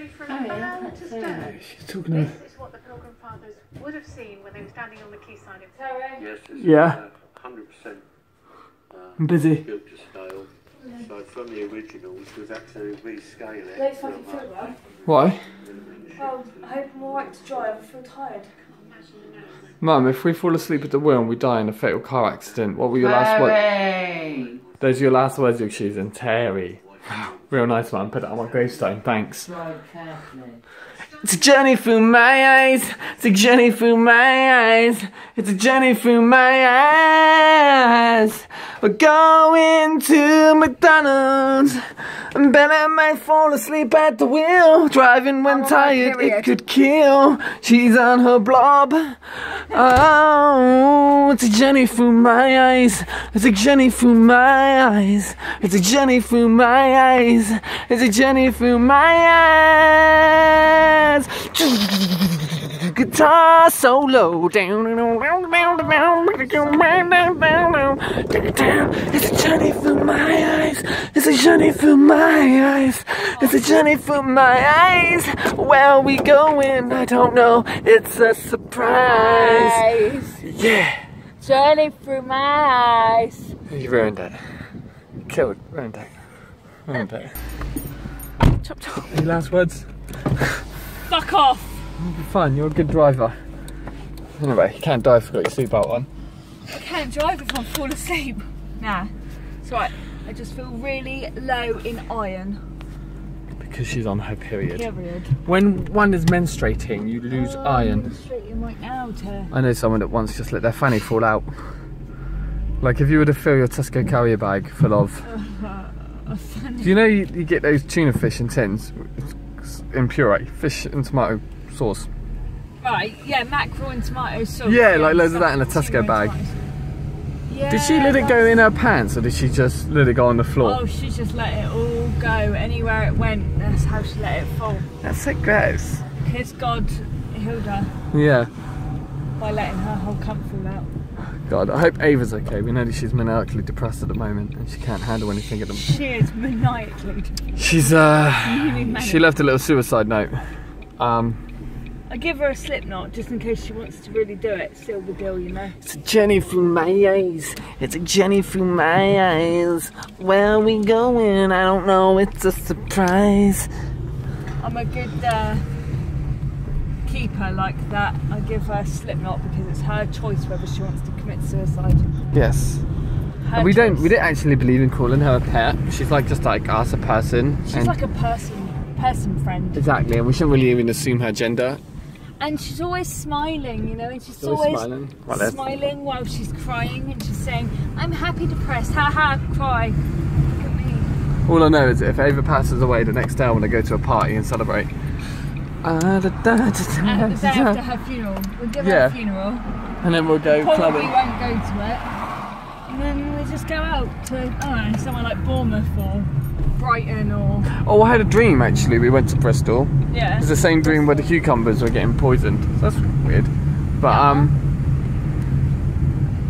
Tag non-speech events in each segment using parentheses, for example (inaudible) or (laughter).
way from Oh, yeah, bow to fair. stern. She's talking This to. is what the Pilgrim Fathers would have seen when they were standing on the quayside of Yes, it's Yeah. uh, 100% uh, I'm busy. built to scale. So from the originals, we've had to rescale it. Don't fucking a feel much well. Why? Well, I hope I'm alright to drive. I feel tired. Mum, if we fall asleep at the wheel and we die in a fatal car accident, what were your last words? Terry. Those are your last words, you're choosing. Terry. Real nice, one. Put it on my gravestone. Thanks. It's a journey through my eyes. It's a journey through my eyes. It's a journey through my eyes. We're going to McDonald's. And Ben I might fall asleep at the wheel. Driving when oh, tired, it could kill. She's on her blob. Oh, it's a journey through my eyes. It's a journey through my eyes. It's a journey through my eyes. It's a journey through my eyes. Guitar solo down. It's a journey through my eyes. It's a journey through my eyes. It's a journey through my eyes. Where are we going? I don't know. It's a surprise. Yeah. Journey through my eyes. You ruined it. Killed. Ruined it. Oh, it. Chop chop. Any last words? Fuck off. It'll be fun. You're a good driver. Anyway, you can't die if you've got your seatbelt on. I can't drive if I fall asleep. Nah. It's right. I just feel really low in iron. Because she's on her period. Period. When one is menstruating, you lose Oh, iron. I'm right now to. I know someone that once just let their fanny fall out. Like if you were to fill your Tesco carrier bag full of. (laughs) Uh-huh. Do you know you, you get those tuna fish in tins in puree, fish and tomato sauce? Right, yeah, mackerel and tomato sauce. Yeah, like loads of that in a Tesco bag. Yeah, Did she let it go in her pants or did she just let it go on the floor? Oh, she just let it all go. Anywhere it went, that's how she let it fall. That's so gross. Because God healed her Yeah. by letting her whole fall out. God, I hope Ava's okay. We know that she's maniacally depressed at the moment and she can't handle anything at the moment. She is maniacally. depressed. She's uh she left a little suicide note. Um I give her a slip knot just in case she wants to really do it. The deal, you know. It's a journey through my eyes. It's a journey through my eyes. Where are we going? I don't know. It's a surprise. I'm a good uh, keeper like that. I give her a slip knot because it's her choice whether she wants to commit suicide. Yes. Her we don't we don't actually believe in calling her a pet. She's like just like us, a person. She's like a person, person friend. exactly, and we shouldn't really even assume her gender. And she's always smiling, you know, and she's Always always, smiling. Smiling while she's crying and she's saying, I'm happy depressed, ha ha, cry. Look at me. All I know is if Ava passes away, the next day I want to go to a party and celebrate. Ah, da, da, da, And the day after her funeral, we'll give Yeah. her a funeral. And then we'll go Probably clubbing. won't go to it. And then we'll just go out to, I don't know, somewhere like Bournemouth or Brighton or, Oh, I had a dream actually. We went to Bristol. yeah. It's the same dream where the cucumbers were getting poisoned. So that's weird. But um,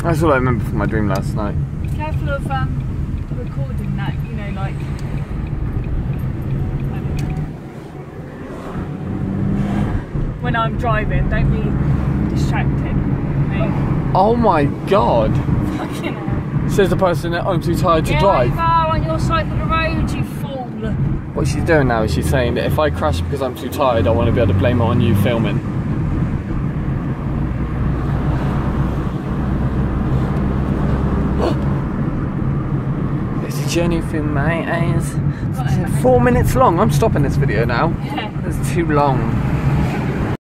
that's all I remember from my dream last night. Careful of um, recording that, you know, like. When I'm driving, don't be distracted. Me. Oh my god! Fucking hell. Says the person that I'm too tired to Get drive. over on your side of the road, you fool. What she's doing now is she's saying that if I crash because I'm too tired, I want to be able to blame it on you filming. (gasps) It's a journey through my eyes. Four minutes long. I'm stopping this video now. Yeah. It's too long.